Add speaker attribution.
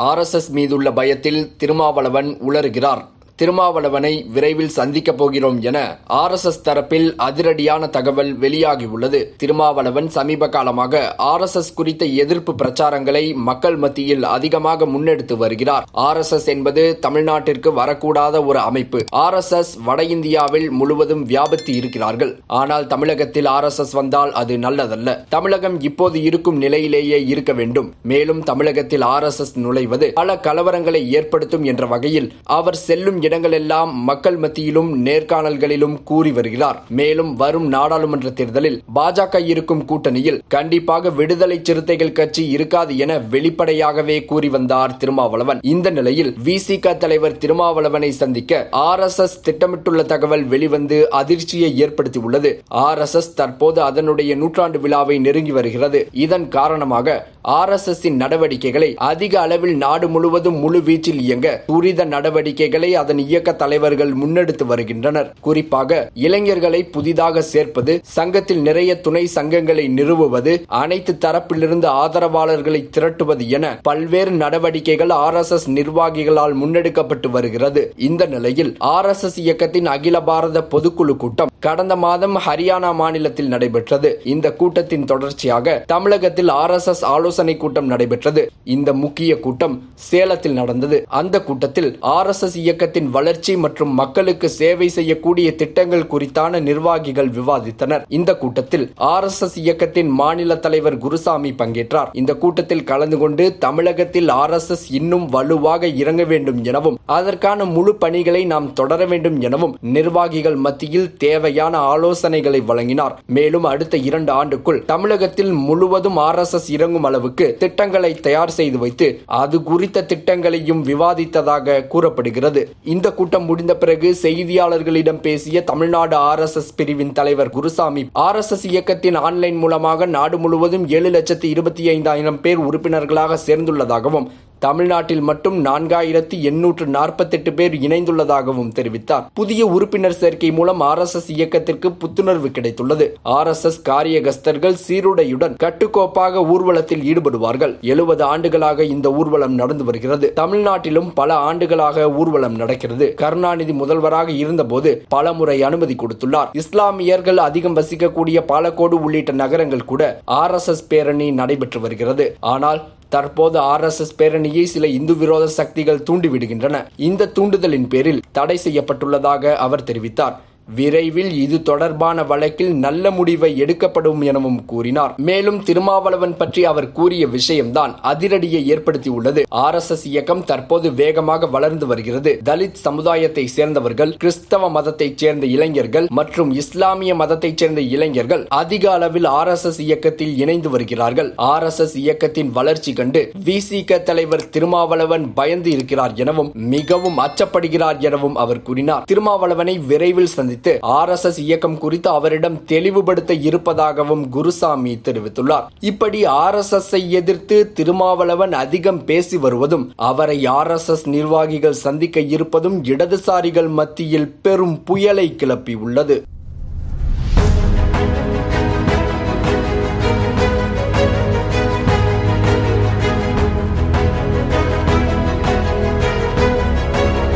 Speaker 1: RSS மீதுள்ள பயத்தில் திருமாவளவன் உளறுகிறார். திருமாவளவனை விரைவில் சந்திக்கப் போகிறோம் என ஆர் எஸ் எஸ் தரப்பில் அதிரடியான தகவல் வெளியாகியுள்ளது. திருமாவளவன் சமீப காலமாக ஆர் எஸ் எஸ் குறித்த எதிர்ப்பு பிரச்சாரங்களை மக்கள் மத்தியில் அதிகமாக முன்னெடுத்து வருகிறார். ஆர் எஸ் எஸ் என்பது தமிழ்நாட்டிற்கு வரக்கூடாத ஒரு அமைப்பு. ஆர் எஸ் எஸ் வட இந்தியாவில் முழுவதும் வியாபித்து இருக்கிறார்கள். ஆனால் தமிழகத்தில் ஆர் எஸ் எஸ் வந்தால் அது நல்லதல்ல. தமிழகம் இப்போது இருக்கும் நிலையிலேயே இருக்க வேண்டும். மேலும் தமிழகத்தில் ஆர் எஸ் எஸ் நுழைவது பல கலவரங்களை ஏற்படுத்தும் என்ற வகையில் அவர் செல்லும் இடங்களெல்லாம் மக்கள் மத்தியிலும் நேர்காணல்களிலும் கூறி வருகிறார். மேலும் வரும் நாடாளுமன்ற தேர்தலில் பாஜக இருக்கும் கூட்டணியில் கண்டிப்பாக விடுதலை சிறுத்தைகள் கட்சி இருக்காது என வெளிப்படையாகவே கூறி வந்தார் திருமாவளவன். இந்த நிலையில் விசிக தலைவர் திருமாவளவனை சந்திக்க ஆர் எஸ் எஸ் திட்டமிட்டுள்ள தகவல் வெளிவந்து அதிர்ச்சியை ஏற்படுத்தியுள்ளது. ஆர் எஸ் எஸ் தற்போது அதனுடைய நூற்றாண்டு விழாவை நெருங்கி வருகிறது. இதன் காரணமாக ஆர்எஸ்எஸ்ஸின் நடவடிக்கைகளை அதிக அளவில் நாடு முழுவதும் முழு வீச்சில் இயங்க துரித நடவடிக்கைகளை அதன் இயக்க தலைவர்கள் முன்னெடுத்து வருகின்றனர். குறிப்பாக இளைஞர்களை புதிதாக சேர்ப்பது சங்கத்தில் நிறைய துணை சங்கங்களை நிறுவுவது அனைத்து தரப்பிலிருந்து ஆதரவாளர்களை திரட்டுவது என பல்வேறு நடவடிக்கைகள் ஆர்எஸ்எஸ் நிர்வாகிகளால் முன்னெடுக்கப்பட்டு வருகிறது. இந்த நிலையில் ஆர்எஸ்எஸ் இயக்கத்தின் அகில பாரத பொதுக்குழு கூட்டம் கடந்த மாதம் ஹரியானா மாநிலத்தில் நடைபெற்றது. இந்த கூட்டத்தின் தொடர்ச்சியாக தமிழகத்தில் ஆர்எஸ்எஸ் ஆலோசனை ஆலோசனை கூட்டம் நடைபெற்றது. இந்த முக்கிய கூட்டம் சேலத்தில் நடந்தது. அந்த கூட்டத்தில் ஆர் எஸ் எஸ் இயக்கத்தின் வளர்ச்சி மற்றும் மக்களுக்கு சேவை செய்யக்கூடிய திட்டங்கள் குறித்தான நிர்வாகிகள் விவாதித்தனர். இந்த கூட்டத்தில் ஆர் எஸ் எஸ் இயக்கத்தின் மாநில தலைவர் குருசாமி பங்கேற்றார். இந்த கூட்டத்தில் கலந்து கொண்டு தமிழகத்தில் ஆர் எஸ் எஸ் இன்னும் வலுவாக இறங்க வேண்டும் எனவும் அதற்கான முழு பணிகளை நாம் தொடர வேண்டும் எனவும் நிர்வாகிகள் மத்தியில் தேவையான ஆலோசனைகளை வழங்கினார். மேலும் அடுத்த இரண்டு ஆண்டுக்குள் தமிழகத்தில் முழுவதும் ஆர் எஸ் எஸ் இறங்கும் அளவுக்கு திட்டங்களை தயார் செய்து வைத்து அது குறித்த திட்டங்களையும் விவாதித்ததாக கூறப்படுகிறது. இந்த கூட்டம் முடிந்த பிறகு செய்தியாளர்களிடம் பேசிய தமிழ்நாடு ஆர் எஸ் எஸ் பிரிவின் தலைவர் குருசாமி ஆர் எஸ் எஸ் இயக்கத்தின் ஆன்லைன் மூலமாக நாடு முழுவதும் ஏழு லட்சத்து இருபத்தி ஐந்தாயிரம் பேர் உறுப்பினர்களாக சேர்ந்துள்ளதாகவும் தமிழ்நாட்டில் மட்டும் நான்காயிரத்தி எண்ணூற்று நாற்பத்தெட்டு பேர் இணைந்துள்ளதாகவும் தெரிவித்தார். புதிய உறுப்பினர் சேர்க்கை மூலம் ஆர் எஸ் எஸ் இயக்கத்திற்கு புத்துணர்வு கிடைத்துள்ளது. ஆர் எஸ் எஸ் காரியகஸ்தர்கள் சீருடையுடன் கட்டுக்கோப்பாக ஊர்வலத்தில் ஈடுபடுவார்கள். எழுபது ஆண்டுகளாக இந்த ஊர்வலம் நடந்து வருகிறது. தமிழ்நாட்டிலும் பல ஆண்டுகளாக ஊர்வலம் நடக்கிறது. கருணாநிதி முதல்வராக இருந்தபோது பல முறை அனுமதி கொடுத்துள்ளார். இஸ்லாமியர்கள் அதிகம் வசிக்கக்கூடிய பாலக்கோடு உள்ளிட்ட நகரங்கள் கூட ஆர் எஸ் எஸ் பேரணி நடைபெற்று வருகிறது. ஆனால் தற்போது ஆர் எஸ் எஸ் பேரணியை சில இந்து விரோத சக்திகள் தூண்டிவிடுகின்றன. இந்த தூண்டுதலின் பேரில் தடை செய்யப்பட்டுள்ளதாக அவர் தெரிவித்தார். விரைவில் இது தொடர்பான வழக்கில் நல்ல முடிவை எடுக்கப்படும் எனவும் கூறினார். மேலும் திருமாவளவன் பற்றி அவர் கூறிய விஷயம்தான் அதிரடியை ஏற்படுத்தியுள்ளது. ஆர் எஸ் எஸ் இயக்கம் தற்போது வேகமாக வளர்ந்து வருகிறது. தலித் சமுதாயத்தை சேர்ந்தவர்கள் கிறிஸ்தவ மதத்தைச் சேர்ந்த இளைஞர்கள் மற்றும் இஸ்லாமிய மதத்தைச் சேர்ந்த இளைஞர்கள் அதிக அளவில் ஆர் எஸ் எஸ் இயக்கத்தில் இணைந்து வருகிறார்கள். ஆர் எஸ் எஸ் இயக்கத்தின் வளர்ச்சி கண்டு விசிக தலைவர் திருமாவளவன் பயந்து இருக்கிறார் எனவும் மிகவும் அச்சப்படுகிறார் எனவும் அவர் கூறினார். திருமாவளவனை விரைவில் சந்தித்து ஆர் எஸ் எஸ் இயக்கம் குறித்து அவரிடம் தெளிவுபடுத்த இருப்பதாகவும் குருசாமி தெரிவித்துள்ளார். இப்படி ஆர் எஸ் எஸ் எதிர்த்து திருமாவளவன் அதிகம் பேசி வருவதும் அவரை ஆர் எஸ் எஸ் நிர்வாகிகள் சந்திக்க இருப்பதும் இடதுசாரிகள் மத்தியில் பெரும் புயலை கிளப்பி உள்ளது